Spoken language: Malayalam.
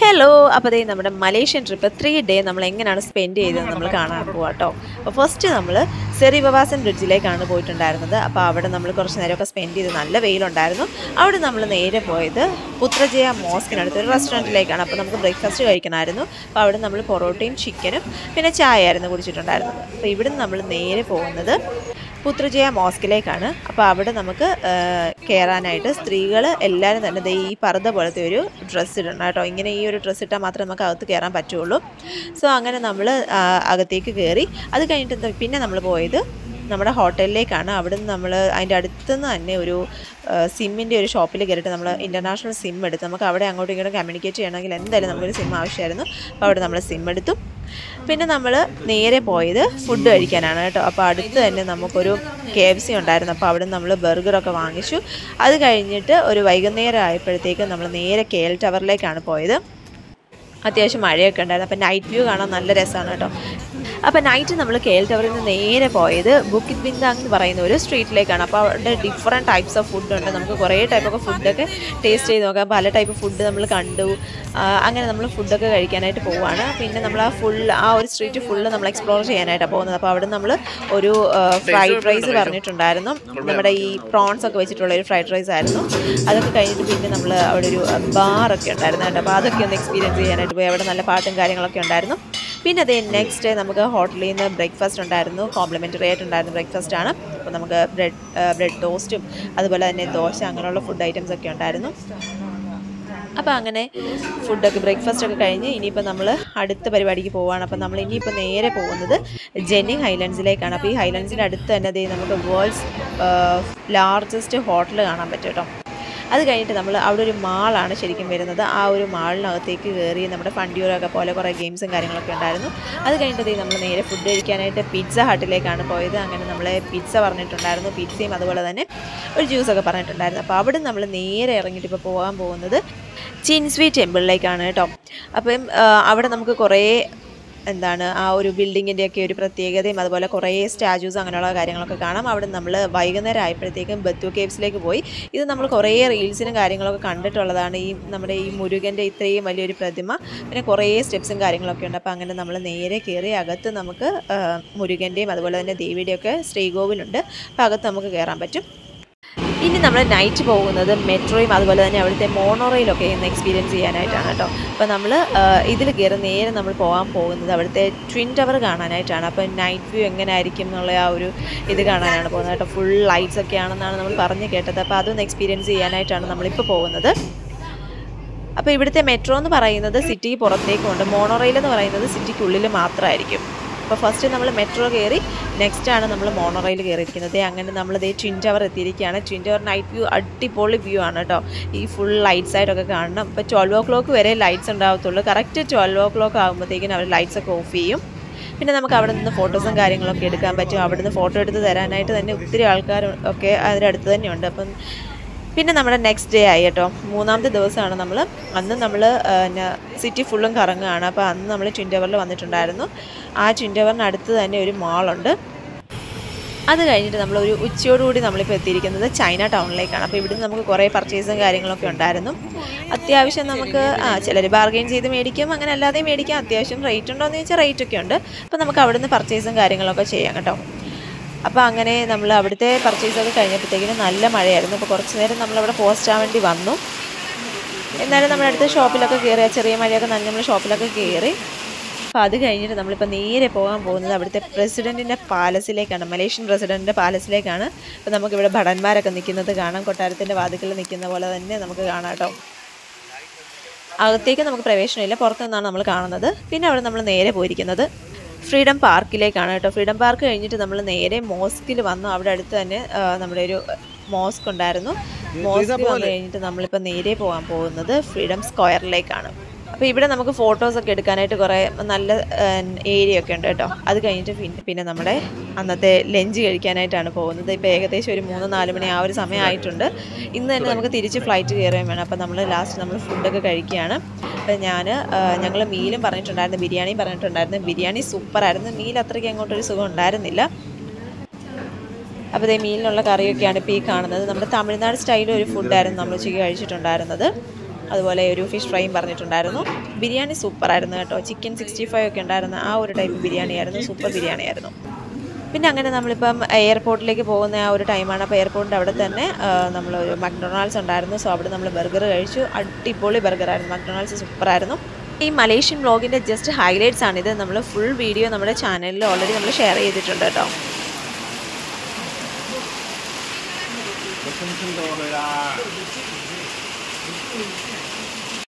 ഹലോ അപ്പോൾ അതേ നമ്മുടെ മലേഷ്യൻ ട്രിപ്പ് ത്രീ ഡേ നമ്മൾ എങ്ങനെയാണ് സ്പെൻഡ് ചെയ്തത് നമ്മൾ കാണാൻ പോവാം കേട്ടോ അപ്പോൾ ഫസ്റ്റ് നമ്മൾ സെറി ബവാസൻ ബ്രിഡ്ജിലേക്കാണ് പോയിട്ടുണ്ടായിരുന്നത്. അപ്പോൾ അവിടെ നമ്മൾ കുറച്ച് നേരമൊക്കെ സ്പെൻഡ് ചെയ്ത് നല്ല വെയിലുണ്ടായിരുന്നു. അവിടെ നമ്മൾ നേരെ പോയത് പുത്രജയ മോസ്കിനടുത്ത് ഒരു റെസ്റ്റോറന്റിലേക്കാണ് അപ്പോൾ നമുക്ക് ബ്രേക്ക്ഫാസ്റ്റ് കഴിക്കണമായിരുന്നു. അപ്പോൾ അവിടെ നമ്മൾ പൊറോട്ടയും ചിക്കനും പിന്നെ ചായ ആയിരുന്നു കുടിച്ചിട്ടുണ്ടായിരുന്നത്. അപ്പോൾ ഇവിടുന്ന് നമ്മൾ നേരെ പോകുന്നത് പുത്രജയ മോസ്കിലേക്കാണ്. അപ്പോൾ അവിടെ നമുക്ക് കയറാനായിട്ട് സ്ത്രീകൾ എല്ലാവരും തന്നെ ഈ പർദ്ദ പോലത്തെ ഒരു ഡ്രസ്സ് ഇടണം കേട്ടോ. ഇങ്ങനെ ഈ ഒരു ഡ്രസ്സ് ഇട്ടാൽ മാത്രമേ നമുക്ക് അകത്ത് കയറാൻ പറ്റുള്ളൂ. സോ അങ്ങനെ നമ്മൾ അകത്തേക്ക് കയറി അത് കഴിഞ്ഞിട്ട് പിന്നെ നമ്മൾ പോയത് നമ്മുടെ ഹോട്ടലിലേക്കാണ്. അവിടുന്ന് നമ്മൾ അതിന്റെ അടുത്തുനിന്ന് തന്നെ ഒരു സിമ്മിന്റെ ഒരു ഷോപ്പിൽ കയറിയിട്ട് നമ്മൾ ഇന്റർനാഷണൽ സിം എടുത്ത് നമുക്ക് അവിടെ അങ്ങോട്ടും ഇങ്ങോട്ടും കമ്മ്യൂണിക്കേറ്റ് ചെയ്യണമെങ്കിൽ എന്തായാലും നമുക്കൊരു സിം ആവശ്യമായിരുന്നു. അപ്പോൾ അവിടെ നമ്മൾ സിം എടുത്തു. പിന്നെ നമ്മൾ നേരെ പോയത് ഫുഡ് കഴിക്കാനാണ് കേട്ടോ. അപ്പോൾ അടുത്ത് തന്നെ നമുക്കൊരു കെ എഫ് സി ഉണ്ടായിരുന്നു. അപ്പോൾ അവിടെ നമ്മൾ ബർഗറൊക്കെ വാങ്ങിച്ചു. അത് കഴിഞ്ഞിട്ട് ഒരു വൈകുന്നേരം ആയപ്പോഴത്തേക്ക് നമ്മൾ നേരെ കെ എൽ ടവറിലേക്കാണ് പോയത്. അത്യാവശ്യം മഴയൊക്കെ ഉണ്ടായിരുന്നു. അപ്പോൾ നൈറ്റ് വ്യൂ കാണാൻ നല്ല രസമാണ് കേട്ടോ. അപ്പോൾ നൈറ്റ് നമ്മൾ കെ എൽ ടവറിൽ നിന്ന് നേരെ പോയത് ബുക്കിത് ബിന്ദാങ് എന്ന് പറയുന്ന ഒരു സ്ട്രീറ്റിലേക്കാണ് അപ്പോൾ അവിടെ ഡിഫറെന്റ് ടൈപ്സ് ഓഫ് ഫുഡ് ഉണ്ട്. നമുക്ക് കുറേ ടൈപ്പ് ടൈപ്പൊക്കെ ഫുഡൊക്കെ ടേസ്റ്റ് ചെയ്ത് നോക്കാം. പല ടൈപ്പ് ഫുഡ് നമ്മൾ കണ്ടു. അങ്ങനെ നമ്മൾ ഫുഡൊക്കെ കഴിക്കാനായിട്ട് പോവുകയാണ് പിന്നെ നമ്മൾ ആ ഫുൾ ആ ഒരു സ്ട്രീറ്റ് ഫുള്ള് നമ്മൾ എക്സ്പ്ലോർ ചെയ്യാനായിട്ടാണ് പോകുന്നത്. അപ്പോൾ അവിടെ നമ്മൾ ഒരു ഫ്രൈഡ് റൈസ് പറഞ്ഞിട്ടുണ്ടായിരുന്നു. നമ്മുടെ ഈ പ്രോൺസ് ഒക്കെ വെച്ചിട്ടുള്ള ഒരു ഫ്രൈഡ് റൈസ് ആയിരുന്നു. അതൊക്കെ കഴിഞ്ഞിട്ട് പിന്നെ നമ്മൾ അവിടെ ഒരു ബാറൊക്കെ ഉണ്ടായിരുന്നു കേട്ടോ. അപ്പോൾ അതൊക്കെ ഒന്ന് എക്സ്പീരിയൻസ് ചെയ്യാനായിട്ട് പോയി. അവിടെ നല്ല പാട്ടും കാര്യങ്ങളൊക്കെ ഉണ്ടായിരുന്നു. പിന്നെ അതേ നെക്സ്റ്റ് ഡേ നമുക്ക് ഹോട്ടലിൽ നിന്ന് ബ്രേക്ക്ഫാസ്റ്റ് ഉണ്ടായിരുന്നു. കോംപ്ലിമെന്ററി ആയിട്ടുണ്ടായിരുന്ന ബ്രേക്ക്ഫാസ്റ്റ് ആണ്. അപ്പോൾ നമുക്ക് ബ്രെഡ് ബ്രെഡ് ടോസ്റ്റും അതുപോലെ തന്നെ ദോശ അങ്ങനെയുള്ള ഫുഡ് ഐറ്റംസ് ഒക്കെ ഉണ്ടായിരുന്നു. അപ്പോൾ അങ്ങനെ ഫുഡൊക്കെ ബ്രേക്ക്ഫാസ്റ്റ് ഒക്കെ കഴിഞ്ഞ് ഇനിയിപ്പോൾ നമ്മൾ അടുത്ത പരിപാടിക്ക് പോവുകയാണ് അപ്പോൾ നമ്മൾ ഇനിയിപ്പോൾ നേരെ പോകുന്നത് ജെന്നി ഹൈലൻഡ്സിലേക്കാണ് അപ്പോൾ ഈ ഹൈലൻഡ്സിന്റെ അടുത്ത് തന്നെ നമുക്ക് വേൾഡ്സ് ലാർജസ്റ്റ് ഹോട്ടൽ കാണാൻ പറ്റും കേട്ടോ. അത് കഴിഞ്ഞിട്ട് നമ്മൾ അവിടെ ഒരു മാളാണ് ശരിക്കും വരുന്നത്. ആ ഒരു മാളിനകത്തേക്ക് കയറി നമ്മുടെ ഫണ്ടിയൂരൊക്കെ പോലെ കുറേ ഗെയിംസും കാര്യങ്ങളൊക്കെ ഉണ്ടായിരുന്നു. അത് കഴിഞ്ഞിട്ട് നമ്മൾ നേരെ ഫുഡ് കഴിക്കാനായിട്ട് പിസ്സ ഹട്ടിലേക്കാണ് പോയത്. അങ്ങനെ നമ്മൾ പിസ്സ പറഞ്ഞിട്ടുണ്ടായിരുന്നു. പിസ്സയും അതുപോലെ തന്നെ ഒരു ജ്യൂസൊക്കെ പറഞ്ഞിട്ടുണ്ടായിരുന്നു. അപ്പോൾ അവിടെ നമ്മൾ നേരെ ഇറങ്ങിയിട്ട് ഇപ്പോൾ പോകാൻ പോകുന്നത് ചിൻസ്വി ടെമ്പിളിലേക്കാണ് കേട്ടോ. അപ്പം അവിടെ നമുക്ക് കുറേ എന്താണ് ആ ഒരു ബിൽഡിങ്ങിന്റെയൊക്കെ ഒരു പ്രത്യേകതയും അതുപോലെ കുറേ സ്റ്റാച്യൂസ് അങ്ങനെയുള്ള കാര്യങ്ങളൊക്കെ കാണാം. അവിടെ നമ്മൾ വൈകുന്നേരം ആയപ്പോഴത്തേക്കും ബത്തു കേവ്സിലേക്ക് പോയി. ഇത് നമ്മൾ കുറേ റീൽസിനും കാര്യങ്ങളൊക്കെ കണ്ടിട്ടുള്ളതാണ്. ഈ നമ്മുടെ ഈ മുരുകന്റെ ഇത്രയും വലിയൊരു പ്രതിമ പിന്നെ കുറേ സ്റ്റെപ്സും കാര്യങ്ങളൊക്കെ ഉണ്ട്. അപ്പോൾ അങ്ങനെ നമ്മൾ നേരെ കയറി അകത്ത് നമുക്ക് മുരുകന്റെയും അതുപോലെ തന്നെ ദേവിയുടെയൊക്കെ ശ്രീകോവിലുണ്ട്. അപ്പോൾ അകത്ത് നമുക്ക് കയറാൻ പറ്റും. ഇനി നമ്മൾ നൈറ്റ് പോകുന്നത് മെട്രോയും അതുപോലെ തന്നെ അവിടുത്തെ മോണോറയിലൊക്കെ ഇന്ന് എക്സ്പീരിയൻസ് ചെയ്യാനായിട്ടാണ് കേട്ടോ. അപ്പോൾ നമ്മൾ ഇതിൽ കയറി നേരെ നമ്മൾ പോകാൻ പോകുന്നത് അവിടുത്തെ ട്വിൻ ടവർ കാണാനായിട്ടാണ്. അപ്പോൾ നൈറ്റ് വ്യൂ എങ്ങനെ ആയിരിക്കും എന്നുള്ള ആ ഒരു ഇത് കാണാനാണ് പോകുന്നത് കേട്ടോ. ഫുൾ ലൈറ്റ്സ് ഒക്കെ ആണെന്നാണ് നമ്മൾ പറഞ്ഞു കേട്ടത്. അപ്പോൾ അതൊന്ന് എക്സ്പീരിയൻസ് ചെയ്യാനായിട്ടാണ് നമ്മളിപ്പോൾ പോകുന്നത്. അപ്പോൾ ഇവിടുത്തെ മെട്രോ എന്ന് പറയുന്നത് സിറ്റിക്ക് പുറത്തേക്കുണ്ട്. മോണോറയിൽ എന്ന് പറയുന്നത് സിറ്റിക്കുള്ളിൽ മാത്രമായിരിക്കും അപ്പോൾ ഫസ്റ്റ് നമ്മൾ മെട്രോ കയറി നെക്സ്റ്റ് ആണ് നമ്മൾ മോണോറയിൽ കയറിയിരിക്കുന്നത്. അങ്ങനെ നമ്മൾ ദേ ട്വിൻ ടവർ എത്തിയിരിക്കുകയാണ്. ട്വിൻ ടവർ നൈറ്റ് വ്യൂ അടിപൊളി വ്യൂ ആണ് കേട്ടോ ഈ ഫുൾ ലൈറ്റ്സ് ആയിട്ടൊക്കെ കാണണം. ഇപ്പോൾ ട്വൽവ് ഓ ക്ലോക്ക് വരെ ലൈറ്റ്സ് ഉണ്ടാകത്തുള്ളൂ കറക്റ്റ് ട്വൽവ് ഓ ക്ലോക്ക് ആകുമ്പോഴത്തേക്കും അവർ ലൈറ്റ്സ് ഒക്കെ ഓഫ് ചെയ്യും. പിന്നെ നമുക്ക് അവിടെ നിന്ന് ഫോട്ടോസും കാര്യങ്ങളൊക്കെ എടുക്കാൻ പറ്റും. അവിടെ നിന്ന് ഫോട്ടോ എടുത്ത് തരാനായിട്ട് തന്നെ ഒത്തിരി ആൾക്കാർ ഒക്കെ അതിന്റെ അടുത്ത് തന്നെയുണ്ട്. അപ്പം പിന്നെ നമ്മുടെ നെക്സ്റ്റ് ഡേ ആയി കേട്ടോ. മൂന്നാമത്തെ ദിവസമാണ് നമ്മൾ അന്ന് നമ്മൾ സിറ്റി ഫുള്ളും കറങ്ങുകയാണ്. അപ്പോൾ അന്ന് നമ്മൾ ട്വിൻ ടവറിൽ വന്നിട്ടുണ്ടായിരുന്നു. ആ ട്വിൻ ടവറിന് അടുത്ത് തന്നെ ഒരു മാളുണ്ട് അത് കഴിഞ്ഞിട്ട് നമ്മൾ ഒരു ഉച്ചയോടുകൂടി നമ്മളിപ്പോൾ എത്തിയിരിക്കുന്നത് ചൈന ടൗണിലേക്കാണ് അപ്പോൾ ഇവിടുന്ന് നമുക്ക് കുറേ പർച്ചേസും കാര്യങ്ങളൊക്കെ ഉണ്ടായിരുന്നു. അത്യാവശ്യം നമുക്ക് ചിലർ ബാർഗെയിൻ ചെയ്ത് മേടിക്കും. അങ്ങനെ അല്ലാതെ മേടിക്കാം അത്യാവശ്യം റേറ്റ് ഉണ്ടോ എന്ന് ചോദിച്ചാൽ റേറ്റ് ഒക്കെ ഉണ്ട്. അപ്പോൾ നമുക്ക് അവിടുന്ന് പർച്ചേസും കാര്യങ്ങളൊക്കെ ചെയ്യാം കേട്ടോ. അപ്പോൾ അങ്ങനെ നമ്മൾ അവിടുത്തെ പർച്ചേസൊക്കെ കഴിഞ്ഞപ്പോഴത്തേക്കിനും നല്ല മഴയായിരുന്നു. അപ്പോൾ കുറച്ച് നേരം നമ്മളവിടെ പോസ്റ്റ് ആവാൻ വേണ്ടി വന്നു. എന്നാലും നമ്മുടെ അടുത്ത ഷോപ്പിലൊക്കെ കയറി ചെറിയ മഴയൊക്കെ നനഞ്ഞ് നമ്മൾ ഷോപ്പിലൊക്കെ കയറി അപ്പോൾ അത് കഴിഞ്ഞിട്ട് നമ്മളിപ്പോൾ നേരെ പോകാൻ പോകുന്നത് അവിടുത്തെ പ്രസിഡന്റിന്റെ പാലസിലേക്കാണ് മലേഷ്യൻ പ്രസിഡന്റിന്റെ പാലസിലേക്കാണ്. അപ്പോൾ നമുക്കിവിടെ ഭടന്മാരൊക്കെ നിൽക്കുന്നത് കാണാം. കൊട്ടാരത്തിന്റെ വാതിക്കൽ നിൽക്കുന്ന പോലെ തന്നെ നമുക്ക് കാണാം കേട്ടോ. അകത്തേക്ക് നമുക്ക് പ്രവേശനമില്ല പുറത്തു നിന്നാണ് നമ്മൾ കാണുന്നത്. പിന്നെ അവിടെ നമ്മൾ നേരെ പോയിരിക്കുന്നത്. ഫ്രീഡം പാർക്കിലേക്കാണ് കേട്ടോ. ഫ്രീഡം പാർക്ക് കഴിഞ്ഞിട്ട് നമ്മൾ നേരെ മോസ്കിൽ വന്നു. അവിടെ അടുത്ത് തന്നെ നമ്മുടെ ഒരു മോസ്ക് ഉണ്ടായിരുന്നു. മോസ്ക് വന്നു കഴിഞ്ഞിട്ട് നമ്മളിപ്പോൾ നേരെ പോകാൻ പോകുന്നത് ഫ്രീഡം സ്ക്വയറിലേക്കാണ്. അപ്പോൾ ഇവിടെ നമുക്ക് ഫോട്ടോസൊക്കെ എടുക്കാനായിട്ട് കുറേ നല്ല ഏരിയ ഒക്കെ ഉണ്ട് കേട്ടോ. അത് കഴിഞ്ഞിട്ട് പിന്നെ പിന്നെ നമ്മുടെ അന്നത്തെ ലഞ്ച് കഴിക്കാനായിട്ടാണ് പോകുന്നത്. ഇപ്പോൾ ഏകദേശം ഒരു മൂന്ന് നാല് മണി ആ ഒരു സമയമായിട്ടുണ്ട് ഇന്ന് തന്നെ നമുക്ക് തിരിച്ച് ഫ്ലൈറ്റ് കയറുകയും വേണം. അപ്പോൾ നമ്മൾ ലാസ്റ്റ് നമ്മൾ ഫുഡൊക്കെ കഴിക്കുകയാണ്. അപ്പോൾ ഞാൻ ഞങ്ങൾ മീലും പറഞ്ഞിട്ടുണ്ടായിരുന്നു ബിരിയാണിയും പറഞ്ഞിട്ടുണ്ടായിരുന്നു. ബിരിയാണി സൂപ്പറായിരുന്നു മീൽ അത്രയ്ക്ക് അങ്ങോട്ടൊരു സുഖം ഉണ്ടായിരുന്നില്ല. അപ്പോൾ ഇതേ മീലിനുള്ള കറിയൊക്കെയാണ് ഇപ്പോൾ ഈ കാണുന്നത്. നമ്മുടെ തമിഴ്നാട് സ്റ്റൈലിൽ ഒരു ഫുഡായിരുന്നു നമ്മൾ ഉച്ചയ്ക്ക് കഴിച്ചിട്ടുണ്ടായിരുന്നത്. അതുപോലെ ഒരു ഫിഷ് ഫ്രൈയും പറഞ്ഞിട്ടുണ്ടായിരുന്നു. ബിരിയാണി സൂപ്പറായിരുന്നു കേട്ടോ. ചിക്കൻ സിക്സ്റ്റി ഫൈവ് ഒക്കെ ഉണ്ടായിരുന്ന ആ ഒരു ടൈപ്പ് ബിരിയാണി ആയിരുന്നു സൂപ്പർ ബിരിയാണി ആയിരുന്നു പിന്നെ അങ്ങനെ നമ്മളിപ്പം എയർപോർട്ടിലേക്ക് പോകുന്ന ആ ഒരു ടൈമാണ് അപ്പോൾ എയർപോർട്ടിന്റെ അവിടെ തന്നെ നമ്മളൊരു മക്ഡൊണാൾഡ്സ് ഉണ്ടായിരുന്നു. സോ അവിടെ നമ്മൾ ബർഗർ കഴിച്ചു. അടിപൊളി ബർഗറായിരുന്നു മക്ഡൊണാൾഡ്സ് സൂപ്പറായിരുന്നു ഈ മലേഷ്യൻ വ്ളോഗിന്റെ ജസ്റ്റ് ഹൈലൈറ്റ്സ് ആണ് ഇത്. നമ്മൾ ഫുൾ വീഡിയോ നമ്മുടെ ചാനലിൽ ഓൾറെഡി നമ്മൾ ഷെയർ ചെയ്തിട്ടുണ്ട് കേട്ടോ. 무슨 Thank you.